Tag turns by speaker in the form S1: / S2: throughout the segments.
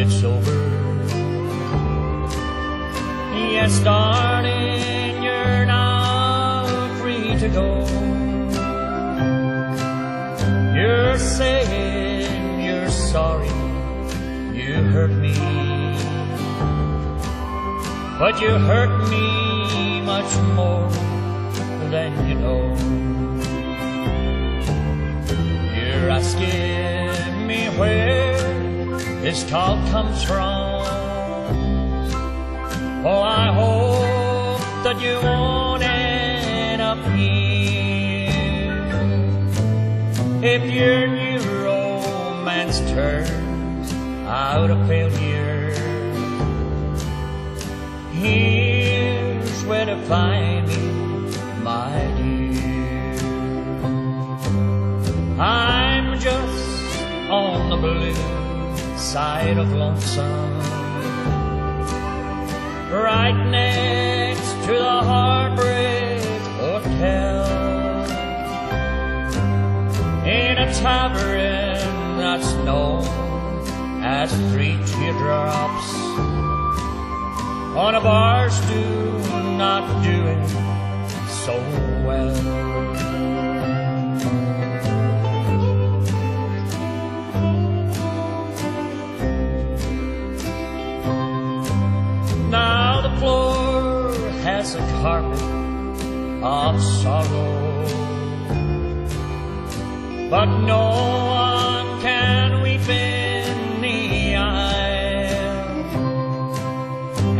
S1: it's over. Yes, darling, you're now free to go. You're saying you're sorry, you hurt me. But you hurt me much more than you know. This talk comes from. Oh, I hope that you won't end up here. If your new romance turns out a failure, here's where to find me, my dear. I'm just on the blue side of lonesome right next to the Heartbreak Hotel. In a tavern that's known as Three Teardrops. On a bar stool, not doing so well. Carpet of sorrow, but no one can weep in the aisle.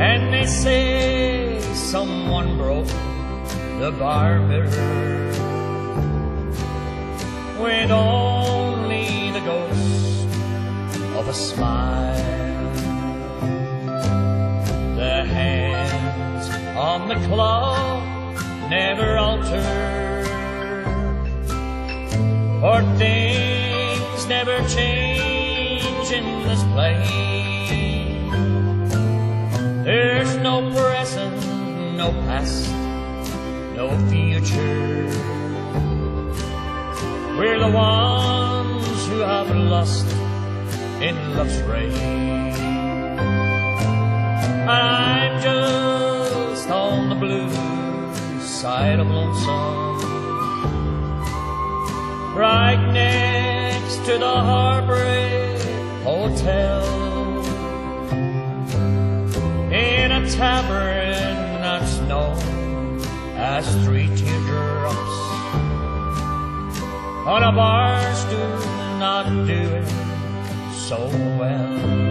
S1: And they say someone broke the bar mirror with only the ghost of a smile. On the clock never alter, or things never change in this place. There's no present, no past, no future. We're the ones who have lost in love's rain. Side of lonesome, right next to the Heartbreak Hotel, in a tavern that's known as Three Teardrops, on a bar stool not doing so well.